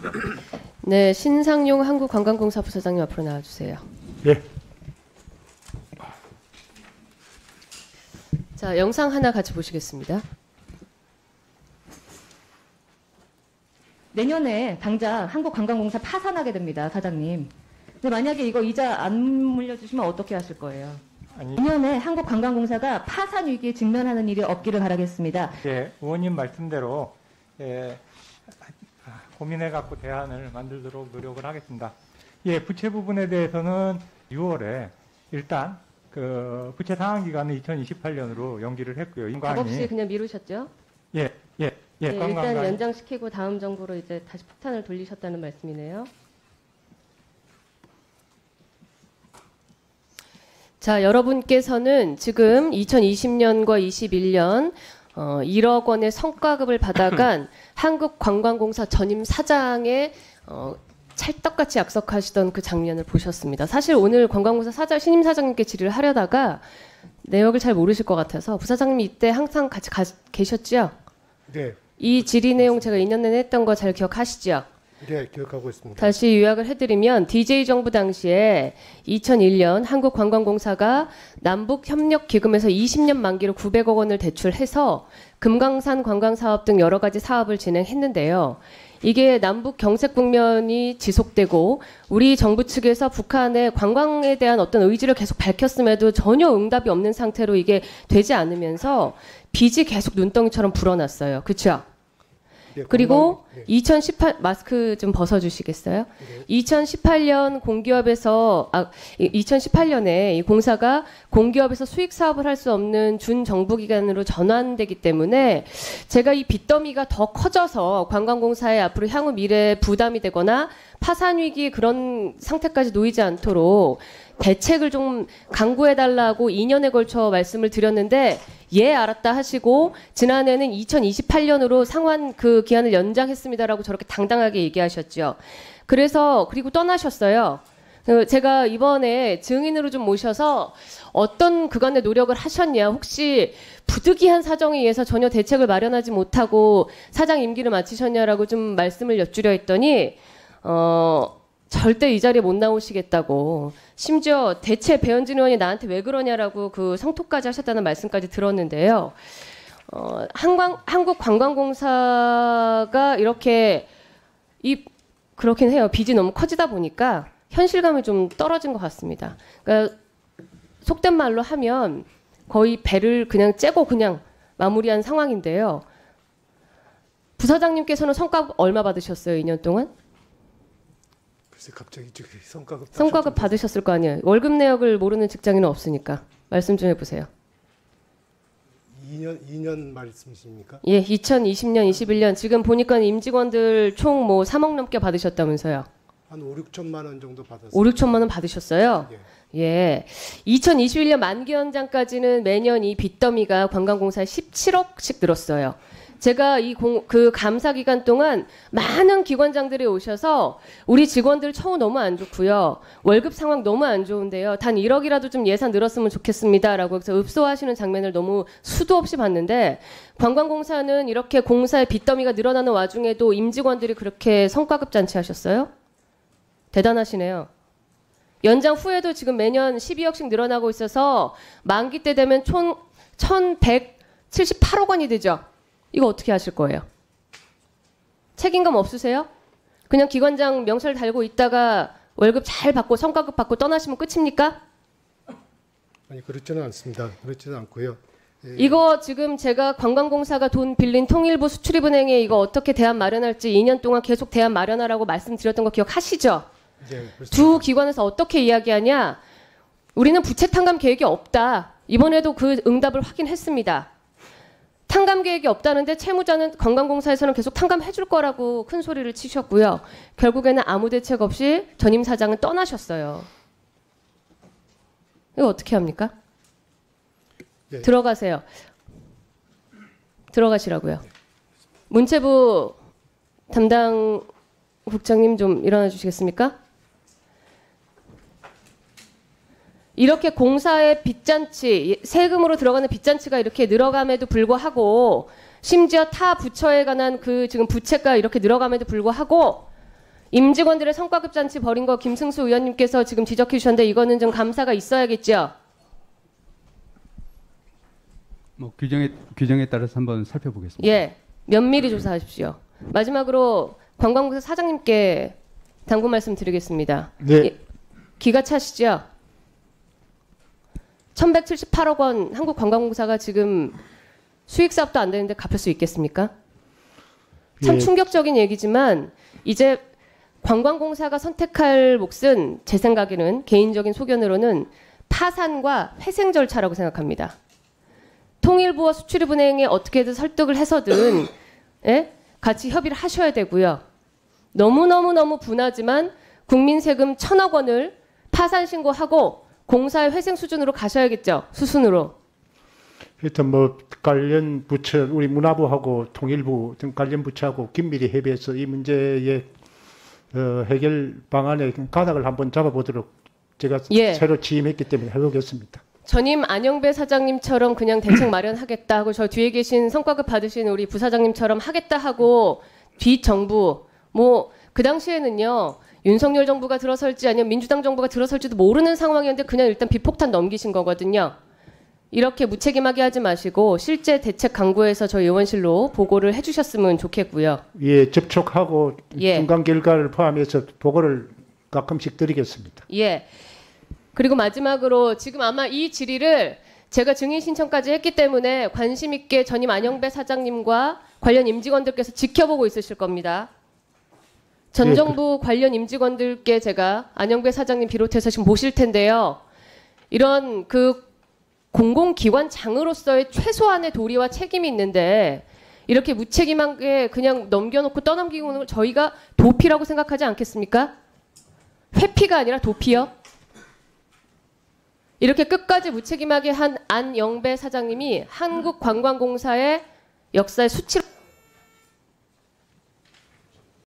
있습니다. 네, 신상용 한국관광공사 부사장님 앞으로 나와주세요. 예. 자, 영상 하나 같이 보시겠습니다. 내년에 당장 한국관광공사 파산하게 됩니다, 사장님. 근데 만약에 이거 이자 안 물려주시면 어떻게 하실 거예요? 아니, 내년에 한국관광공사가 파산 위기에 직면하는 일이 없기를 바라겠습니다. 예, 의원님 말씀대로 예, 아, 고민해 갖고 대안을 만들도록 노력을 하겠습니다. 예, 부채 부분에 대해서는 6월에 일단 그 부채 상환 기간은 2028년으로 연기를 했고요. 답 없이 인광이 그냥 미루셨죠? 예, 예, 예, 네, 일단 연장시키고 다음 정부로 이제 다시 폭탄을 돌리셨다는 말씀이네요. 자, 여러분께서는 지금 2020년과 21년 어, 1억 원의 성과급을 받아간 한국관광공사 전임 사장의 어, 찰떡같이 약속하시던 그 장면을 보셨습니다. 사실 오늘 관광공사 사장 신임 사장님께 질의를 하려다가 내역을 잘 모르실 것 같아서 부사장님이 이때 항상 같이 가, 계셨죠? 네, 이 질의 내용 제가 2년 내내 했던 거 잘 기억하시죠? 네 기억하고 있습니다. 다시 요약을 해드리면 DJ 정부 당시에 2001년 한국관광공사가 남북협력기금에서 20년 만기로 900억 원을 대출해서 금강산 관광사업 등 여러 가지 사업을 진행했는데요. 이게 남북 경색 국면이 지속되고 우리 정부 측에서 북한의 관광에 대한 어떤 의지를 계속 밝혔음에도 전혀 응답이 없는 상태로 이게 되지 않으면서 빚이 계속 눈덩이처럼 불어났어요. 그렇죠? 네, 그리고 관광- 네, 2018 마스크 좀 벗어 주시겠어요? 2018년 공기업에서 아 2018년에 이 공사가 공기업에서 수익 사업을 할 수 없는 준정부 기관으로 전환되기 때문에 제가 이 빚더미가 더 커져서 관광공사의 앞으로 향후 미래에 부담이 되거나 파산 위기 그런 상태까지 놓이지 않도록 대책을 좀 강구해 달라고 2년에 걸쳐 말씀을 드렸는데 예 알았다 하시고 지난해는 2028년으로 상환 그 기한을 연장했습니다라고 저렇게 당당하게 얘기하셨죠. 그래서 그리고 떠나셨어요. 그 제가 이번에 증인으로 좀 모셔서 어떤 그간의 노력을 하셨냐, 혹시 부득이한 사정에 의해서 전혀 대책을 마련하지 못하고 사장 임기를 마치셨냐라고 좀 말씀을 여쭈려 했더니 어 절대 이 자리에 못 나오시겠다고 심지어 대체 배현진 의원이 나한테 왜 그러냐라고 그 성토까지 하셨다는 말씀까지 들었는데요. 어, 한광, 한국관광공사가 이렇게 이 그렇긴 해요. 빚이 너무 커지다 보니까 현실감이 좀 떨어진 것 같습니다. 그러니까 속된 말로 하면 거의 배를 그냥 째고 그냥 마무리한 상황인데요. 부사장님께서는 성과 얼마 받으셨어요? 2년 동안? 글쎄 갑자기 저기 성과급 성과급 받으셨을 거 아니에요. 월급 내역을 모르는 직장인은 없으니까 말씀 좀 해보세요. 2년 2년 말씀이십니까? 예, 2020년, 21년 지금 보니까 임직원들 총 뭐 3억 넘게 받으셨다면서요. 한 5, 6천만 원 정도 받았어요. 5, 6천만 원 받으셨어요. 예. 예. 2021년 만기 연장까지는 매년 이 빚더미가 관광공사에 17억씩 늘었어요. 제가 이 그 감사 기간 동안 많은 기관장들이 오셔서 우리 직원들 처우 너무 안 좋고요. 월급 상황 너무 안 좋은데요. 단 1억이라도 좀 예산 늘었으면 좋겠습니다라고 해서 읍소하시는 장면을 너무 수도 없이 봤는데 관광공사는 이렇게 공사의 빚더미가 늘어나는 와중에도 임직원들이 그렇게 성과급 잔치 하셨어요? 대단하시네요. 연장 후에도 지금 매년 12억씩 늘어나고 있어서 만기 때 되면 총 1,178억 원이 되죠. 이거 어떻게 하실 거예요? 책임감 없으세요? 그냥 기관장 명찰 달고 있다가 월급 잘 받고 성과급 받고 떠나시면 끝입니까? 아니 그렇지는 않습니다. 그렇지는 않고요. 예, 이거 지금 제가 관광공사가 돈 빌린 통일부 수출입은행에 이거 어떻게 대안 마련할지 2년 동안 계속 대안 마련하라고 말씀드렸던 거 기억하시죠? 네. 두 기관에서 어떻게 이야기하냐? 우리는 부채 탕감 계획이 없다. 이번에도 그 응답을 확인했습니다. 탕감 계획이 없다는데 채무자는 관광공사에서는 계속 탕감해 줄 거라고 큰 소리를 치셨고요. 결국에는 아무 대책 없이 전임 사장은 떠나셨어요. 이거 어떻게 합니까? 예. 들어가세요. 들어가시라고요. 문체부 담당 국장님 좀 일어나 주시겠습니까? 이렇게 공사의 빚잔치, 세금으로 들어가는 빚잔치가 이렇게 늘어감에도 불구하고 심지어 타 부처에 관한 그 지금 부채가 이렇게 늘어감에도 불구하고 임직원들의 성과급 잔치 벌인 거 김승수 의원님께서 지금 지적해 주셨는데 이거는 좀 감사가 있어야겠죠. 뭐 규정에 규정에 따라서 한번 살펴보겠습니다. 예, 면밀히 조사하십시오. 마지막으로 관광부서 사장님께 당부 말씀드리겠습니다. 네. 예, 기가 차시죠? 1178억 원 한국관광공사가 지금 수익 사업도 안 되는데 갚을 수 있겠습니까? 참 예. 충격적인 얘기지만 이제 관광공사가 선택할 몫은 제 생각에는 개인적인 소견으로는 파산과 회생 절차라고 생각합니다. 통일부와 수출입은행에 어떻게든 설득을 해서든 예? 같이 협의를 하셔야 되고요. 너무너무너무 분하지만 국민 세금 천억 원을 파산 신고하고 공사의 회생 수준으로 가셔야겠죠. 수순으로. 하여튼 뭐 관련 부처 우리 문화부하고 통일부 등 관련 부처하고 긴밀히 협의해서 이 문제의 어, 해결 방안의 가닥을 한번 잡아보도록 제가 예. 새로 취임했기 때문에 해보겠습니다. 전임 안영배 사장님처럼 그냥 대책 마련하겠다 하고 저 뒤에 계신 성과급 받으신 우리 부사장님처럼 하겠다 하고 뒷 정부 뭐 그 당시에는요 윤석열 정부가 들어설지 아니면 민주당 정부가 들어설지도 모르는 상황이었는데 그냥 일단 비폭탄 넘기신 거거든요. 이렇게 무책임하게 하지 마시고 실제 대책 강구해서 저희 의원실로 보고를 해주셨으면 좋겠고요. 예, 접촉하고 예. 중간 결과를 포함해서 보고를 가끔씩 드리겠습니다. 예. 그리고 마지막으로 지금 아마 이 질의를 제가 증인 신청까지 했기 때문에 관심 있게 전임 안영배 사장님과 관련 임직원들께서 지켜보고 있으실 겁니다. 전 예, 정부 관련 임직원들께 제가 안영배 사장님 비롯해서 지금 모실 텐데요. 이런 그 공공기관장으로서의 최소한의 도리와 책임이 있는데 이렇게 무책임하게 그냥 넘겨놓고 떠넘기고 는 저희가 도피라고 생각하지 않겠습니까? 회피가 아니라 도피요? 이렇게 끝까지 무책임하게 한 안영배 사장님이 한국관광공사의 역사의 수치를